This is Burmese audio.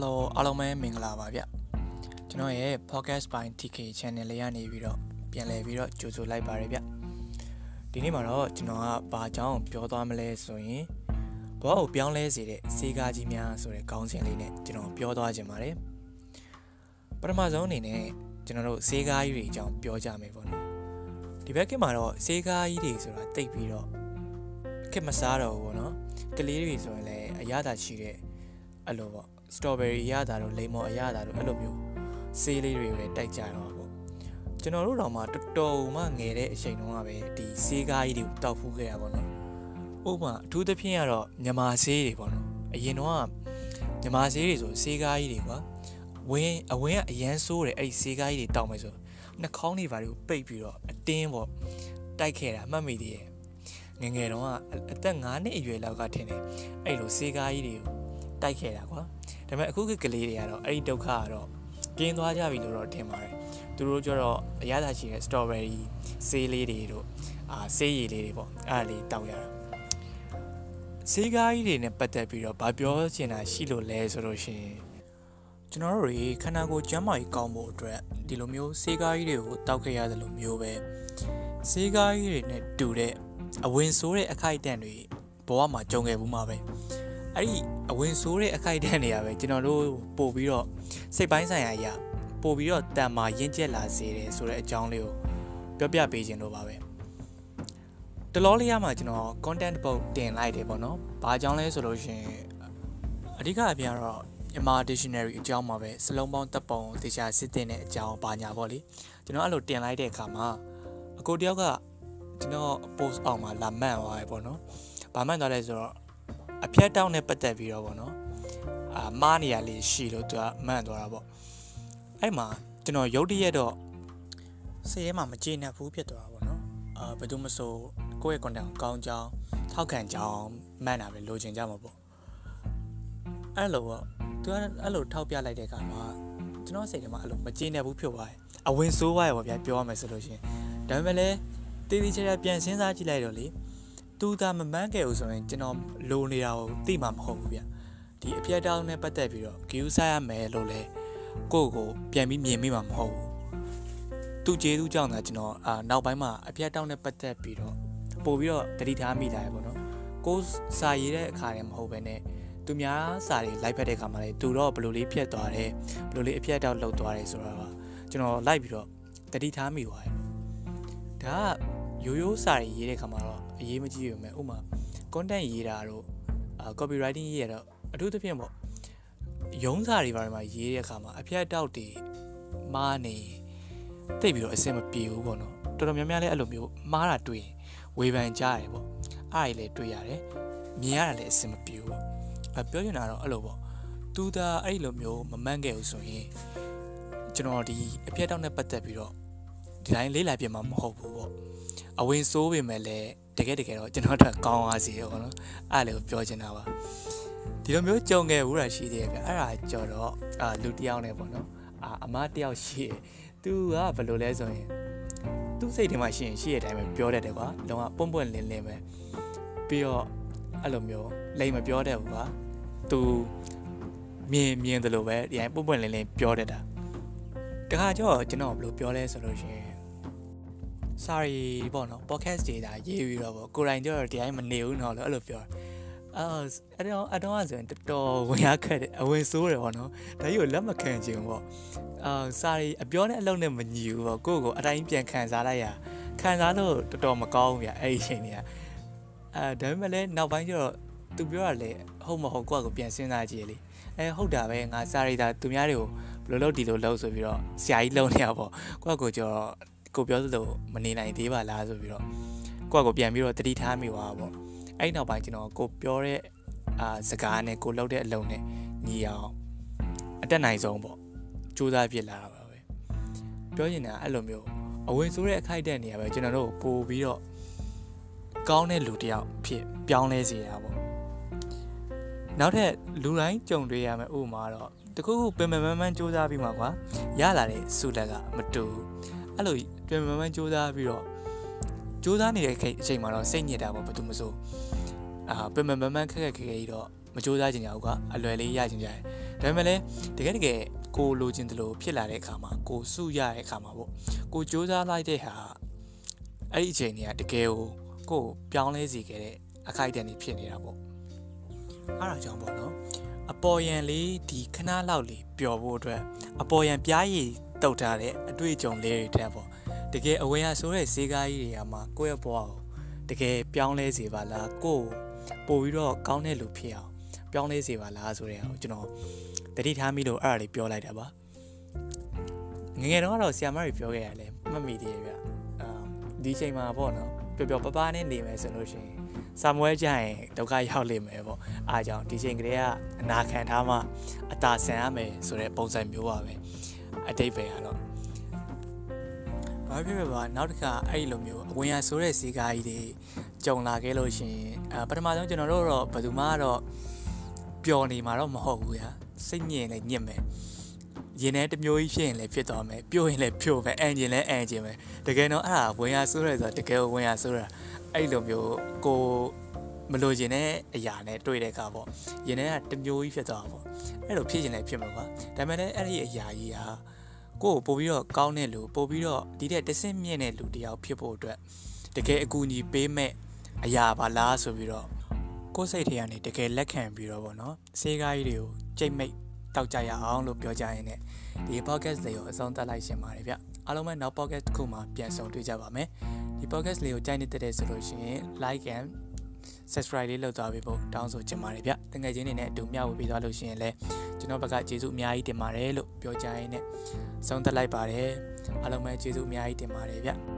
Hello အားလုံးပဲမင်္ဂလာပါဗျကျွန်တော်ရဲ့ podcast ပိုင်း TK channel လေးကနေပြီးတော့ပြန်လည်ပြီးတော့ကြိုဆိုလိုက်ပါရဗျဒီနေ့မှာတော့ကျွန်တော်ကဘာကြောင်းပြောသွားမလဲဆိုရင်ဘဝကိုပြောင်းလဲစေတဲ့စေကားကြီးများဆိုတဲ့ခေါင်းစဉ်လေးနဲ့ကျွန်တော်ပြောသွားခြင်းပါတယ်ပထမဆုံးအနေနဲ့ကျွန်တော်တို့စေကားကြီးတွေအကြောင်းပြောကြမယ်ပေါ့နော်ဒီဘက်ကမှာတော့စေကားကြီးတွေဆိုတာတိတ်ပြီးတော့ခက်မစားတော့ဘူးပေါ့နော်ကလေးတွေဆိုရင်လည်းအရသာရှိတဲ့အဲ့လိုပေါ့ စတော်ဘယ်ရီရတာတို့လိမ္မော်အရတာတို့အဲ့လိုမျိုးဆေးလေးတွေကိုလည်းတိုက်ကြတော့ပေါ့ကျွန်တော်တို့တော့မှတော်တော်မှငယ်တဲ့အချိန်တုန်းကပဲဒီဆေးကားကြီးတွေကိုတောက်ဖူးခဲ့ရပါတော့ဥပမာအထူးသဖြင့်ကတော့မြမာဆေးတွေပေါ့နော်အရင်တော့ကမြမာဆေးတွေဆိုဆေးကားကြီးတွေကွာဝင်းအဝင်းကအရန်ဆိုးတယ်အဲ့ဒီဆေးကားကြီးတွေတောက်မယ်ဆိုနှာခေါင်းတွေဘာတွေကိုပိတ်ပြီးတော့အတင်းပေါ့တိုက်ခဲ့တာမှတ်မိသေးရဲ့ငငယ်တော့ကအသက်9နှစ်အရွယ်လောက်ကထင်တယ်အဲ့လိုဆေးကားကြီးတွေကို တိုက်ခဲ့တာကွာဒါပေမဲ့အခုကကလေးတွေကတော့အဲ့ဒီဒုက္ခကတော့ကင်းသွားကြပြီလို့တော့ထင်ပါတယ်သူတို့ကျတော့အရသာရှိတဲ့ strawberry ဆေးလေးတွေတို့အာဆေးရည်လေးတွေပေါ့အဲ့ဒါလေးတောက်ရတာဆေးကားကြီးတွေနဲ့ပတ်သက်ပြီးတော့ဗာပြောချင်တာရှိလို့လဲဆိုလို့ရှိရင်ကျွန်တော်တို့တွေခန္ဓာကိုယ်ကျန်းမာရေးကောင်းဖို့အတွက်ဒီလိုမျိုးဆေးကားကြီးတွေကိုတောက်ခဲ့ရတယ်လို့မျိုးပဲဆေးကားကြီးတွေနဲ့တူတဲ့အဝင်ဆိုးတဲ့အခိုက်အတန့်တွေဘဝမှာကြုံခဲ့ဘူးမှာပဲ အဲ့ဒီအဝင်ဆိုးတဲ့အခိုက်အတန့်တွေကပဲကျွန်တော်တို့ပို့ပြီးတော့စိတ်ပိုင်းဆိုင်ရာအရာပို့ပြီးတော့တန်မာရင့်ကျက်လာစေတယ်ဆိုတဲ့အကြောင်းလေးကိုပြောပြပေးခြင်းလို့ပါပဲတလောလေးရမှာကျွန်တော် content book တင်လိုက်တယ်ပေါ့နော်။ဘာအကြောင်းလဲဆိုလို့ရှင်အဓိကအပြင်ကတော့မြန်မာ dictionary အကြောင်းမှာပဲစလုံးပေါင်းတပ်ပုံတေချာစစ်တင်တဲ့အကြောင်းဘာညာပေါ့လေ။ကျွန်တော်အဲ့လိုတင်လိုက်တဲ့အခါမှာအကိုတယောက်ကကျွန်တော် post အောင်မှာလာမှန်သွားတယ်ပေါ့နော်။ဘာမှန်သွားလဲဆိုတော့ အဖြတ်တောင်းနဲ့ပတ်သက်ပြီးတော့ပေါ့နော်အာမားနေရလေးရှိလို့သူကမှန်သွားတာပေါ့အဲ့မှာကျွန်တော်ရုတ်တရက်တော့စိတ်ထဲမှာမကျေနပ်ဘူးဖြစ်သွားတာပေါ့နော်အာဘယ်သူမဆိုကိုယ့်ရဲ့ content ကိုကောင်းကြောင်းထောက်ခံကြောင်းမှန်တာပဲလိုချင်ကြမှာပေါ့အဲ့လိုပေါ့သူကအဲ့လိုထောက်ပြလိုက်တဲ့အခါမှာကျွန်တော်စိတ်ထဲမှာအဲ့လိုမကျေနပ်ဘူးဖြစ်သွားတယ်အဝင်ဆိုးသွားရပါဗျာပြောရမယ်ဆိုလို့ရှင်ဒါပေမဲ့လည်းတည်တည်ချာချာပြန်စဉ်းစားကြည့်လိုက်တော့လေ သူသာမမှန်းခဲ့ဘူးဆိုရင်ကျွန်တော်လိုနေတာကိုသိမှာမဟုတ်ဘူးဗျဒီအပြတ်တောင်းနဲ့ပတ်သက်ပြီးတော့ဂယူဆိုင်ရမယ်လို့လဲကိုယ့်ကိုပြန်ပြီးမြင်မိမှာမဟုတ်ဘူးသူကျေးဇူးကြောင့်သာကျွန်တော်အာနောက်ပိုင်းမှာအပြတ်တောင်းနဲ့ပတ်သက်ပြီးတော့ပို့ပြီးတော့တတိထားမိတာရပေါ့နော်ကိုယ်စာရေးတဲ့အခါတည်းမဟုတ်ဘဲနဲ့သူများစာတွေလိုက်ဖက်တဲ့အခါမှာလေသူတော့ဘယ်လိုလေးဖြတ်သွားတယ်ဘယ်လိုလေးအပြတ်တောက်လောက်သွားတယ်ဆိုတော့ကျွန်တော်လိုက်ပြီးတော့တတိထားမိသွားတယ်ဒါကရိုးရိုးစာတွေရေးတဲ့ခါမှာတော့ အရေးမကြီးဘူးမယ်ဥမာ content ရေးတာတို့အာ copywriting ရေးရတော့အထူးသဖြင့်ပေါ့ရုံးစာတွေဘာတွေမှာရေးတဲ့အခါမှာအဖြတ်တောက်တွေမားနေတိတ်ပြီးတော့အဆင်မပြေဘူးပေါ့နော်တော်တော်များများလည်းအဲ့လိုမျိုးမားတာတွေ့ရင်ဝေဖန်ကြရတယ်ပေါ့အားရလည်းတွေ့ရတယ်မြင်ရတာလည်းအဆင်မပြေဘူးပေါ့အပြောချင်တာတော့အဲ့လိုပေါ့သူသာအဲ့လိုမျိုးမမှန်းခဲ့ဘူးဆိုရင်ကျွန်တော်ဒီအဖြတ်တောက်နဲ့ပတ်သက်ပြီးတော့ဒီတိုင်းလေးလာပြမှာမဟုတ်ဘူးပေါ့အဝင်ဆိုးပေမဲ့လည်း တကယ်တကယ်တော့ကျွန်တော်တို့ကောင်းသွားစီရောနော်အဲ့လိုပြောချင်တာပါဒီလိုမျိုးကြုံခဲ့ဘူးတာရှိသေးတယ်ဗျအဲ့ဒါကြော်တော့အာလူတယောက်နဲ့ပေါ့နော်အာအမတယောက်ရှိတယ်သူကဘယ်လိုလဲဆိုရင်သူ့စိတ်ထဲမှာရှိရင်ရှိရတဲ့အတိုင်းပဲပြောတတ်တယ်ကွာလုံးဝပွန့်ပွန့်လင်းလင်းပဲပြီးတော့အဲ့လိုမျိုးလိမ်မပြောတတ်ဘူးကွာသူမြင်မြင်တယ်လို့ပဲဒီတိုင်းပွန့်ပွန့်လင်းလင်းပြောတတ်တာတခါကျတော့ကျွန်တော်ဘယ်လိုပြောလဲဆိုလို့ရှိရင် sorry ပေါ့နော် podcast တွေဒါရေးပြီးတော့ပေါ့ကိုရိုင်းကျတော့တရားမနေဘူးနော်လို့အဲ့လိုပြောအော်အဲ့တော့အတော့ဆိုရင်တော်တော်ဝင်ရခက်တယ်အဝင်ဆိုးတယ်ပေါ့နော်ဒါကြီးကိုလက်မခံချင်ဘူးပေါ့အာ sorry အပြောနဲ့အလုံးနဲ့မညီဘူးပေါ့ကိုယ့်ကိုအတိုင်းပြန်ခံစားလိုက်ရခံစားလို့တော်တော်မကောင်းဘူးဗျအဲ့ဒီအချိန်တွေကအဲဒါပေမဲ့လည်းနောက်ပိုင်းကျတော့သူပြောရလေဟုတ်မဟုတ်ကိုယ့်ကိုပြန်စဉ်းစားကြည့်လေအဲဟုတ်တာပဲငါ sorry ဒါသူများတွေကိုဘယ်လိုလုပ်ဒီလိုလုပ်ဆိုပြီးတော့ဆရာကြီးလုံနေရပေါ့ကိုယ့်ကိုကျတော့ ကိုပြောသလိုမနေနိုင်သေးပါလားဆိုပြီးတော့ကိုယ့်ကိုပြန်ပြီးတော့တတိထားမိသွားပေါ့အဲ့နောက်ပိုင်းကျွန်တော်ကိုပြောတဲ့အာစကားနဲ့ကိုလုပ်တဲ့အလုံးနဲ့ညီအောင်အတက်နိုင်ဆုံးပေါ့စူးစမ်းပြစ်လာတာပါပဲပြောချင်တာအဲ့လိုမျိုးအဝင်ဆိုးတဲ့အခိုက်အတန့်နေရပဲကျွန်တော်တို့ပို့ပြီးတော့ကောင်းတဲ့လူတစ်ယောက်ဖြစ်ပြောင်းလဲစေတာပေါ့နောက်ထပ်လူတိုင်းကြုံတွေ့ရမယ်ဥပမာတော့တခုခုပင်ပင်ပန်းပန်းစူးစမ်းပြီးမှကွာရလာတဲ့စုလက်ကမတူဘူး အဲ့လိုပင်ပန်းပန်းစူးစမ်းပြီးတော့စူးစမ်းနေတဲ့အချိန်မှာတော့စိတ်ညစ်တာပေါ့ဘာလို့မဆိုအာပင်ပန်းပန်းပန်းခက်ခက်ခဲခဲကြီးတော့မစူးစမ်းကြင်ကြဘူးကွာအလွယ်လေးရကြင်ကြတယ်ဒါပေမဲ့လည်းတကယ်တကယ်ကိုလိုချင်တယ်လို့ဖြစ်လာတဲ့အခါမှာကိုစုရတဲ့အခါမှာပေါ့ကိုစူးစမ်းလိုက်တဲ့ဟာအဲ့ဒီအချိန်တွေကတကယ်ကိုကိုပြောင်းလဲစေခဲ့တဲ့အခိုက်အတန့်တွေဖြစ်နေတာပေါ့အဲ့ဒါကြောင့်ပေါ့နော်အပေါ်ယံလေးဒီခဏလောက်လေးပျော်ဖို့အတွက်အပေါ်ယံပြားရည် တုတ်ထားတဲ့အတွေ့အကြုံလေးတွေတဲ့ပေါ့တကယ်အဝေးရဆိုတဲ့ဈေးကားကြီးတွေကမှကိုယ့်ရဲ့ဘဝကိုတကယ်ပြောင်းလဲစေပါလားကိုပို့ပြီးတော့ကောင်းတဲ့လူဖြစ်အောင်ပြောင်းလဲစေပါလားဆိုတဲ့ဟာကိုကျွန်တော်တတိထားမိလို့အဲ့ဒါလေးပြောလိုက်တာပါငငယ်တော့ကတော့ဆီယမတွေပြောခဲ့ရတယ်မှတ်မိသေးရဲ့ဗျအာဒီချိန်မှာပေါ့နော်ပျော်ပျော်ပပနဲ့နေမယ်ဆိုလို့ရှိရင်စာမွဲကြရင်ဒုက္ခရောက်လိမ့်မယ်ပေါ့အားကြောင့်ဒီချိန်ကလေးကအနာခံထားမှအသာဆန်ရမယ်ဆိုတဲ့ပုံစံမျိုးပါပဲ အတိတ်ပဲကတော့ဘာဖြစ်ဖြစ်ပါနောက်တစ်ခါအဲ့လိုမျိုးအဝင်ရဆိုတဲ့စီကားကြီးတွေကြုံလာခဲ့လို့ရှိရင်အပထမဆုံးကျွန်တော်တို့တော့ဘယ်သူမှတော့ပျော်နေမှာတော့မဟုတ်ဘူးညာစိတ်ညစ်လည်းညစ်မယ်ရင်ထဲတစ်မျိုးကြီးဖြစ်ရင်လည်းဖြစ်သွားမယ်ပြို့ရင်လည်းပြို့မယ်အန်ဂျင်လည်းအန်ဂျင်ပဲတကယ်တော့အဲ့ဒါဝင်ရဆိုးရဲဆိုတော့တကယ်ဝင်ရဆိုးတာအဲ့လိုမျိုးကိုမလို့ရင်တဲ့အရာနဲ့တွေ့တဲ့အခါပေါ့ရင်ထဲကတစ်မျိုးကြီးဖြစ်သွားတာပေါ့အဲ့လိုဖြစ်ရင်လည်းဖြစ်မှာပါဒါပေမဲ့လည်းအဲ့ဒီအရာကြီးဟာ ကိုယ်ပို့ပြီးတော့ကောင်းတဲ့လူပို့ပြီးတော့ဒီတဲ့တဆင့်မြင့်တဲ့လူတယောက်ဖြစ်ဖို့အတွက်တကယ်အကူအညီပေးမဲ့အရာပါလားဆိုပြီးတော့ကိုယ်စိတ်ထဲကနေတကယ်လက်ခံပြီးတော့ဗောနော်စေးကားကြီးတွေကိုကြိတ်မိတ်တောက်ကြရအောင်လို့ပြောကြရင်လည်းဒီ podcast လေးကိုအဆုံးသတ်လိုက်ရှင်ပါတယ်ဗျအားလုံးပဲနောက် podcast တစ်ခုမှာပြန်ဆုံတွေ့ကြပါမယ်ဒီ podcast လေးကိုကြိုက်နေတဲ့ဆိုလို့ရှိရင် like and subscribe လေးလုပ်သွားပေးဖို့တောင်းဆိုချင်ပါတယ်ဗျတကယ်ချင်းနေနဲ့အတူမျှဝေပေးသွားလို့ရှိရင်လည်းကျွန်တော်ဘက်ကကျေးဇူးအများကြီးတင်ပါတယ်လို့ပြောကြရင်းနဲ့ဆုံးသက်လိုက်ပါတယ်အားလုံးပဲကျေးဇူးအများကြီးတင်ပါတယ်ဗျ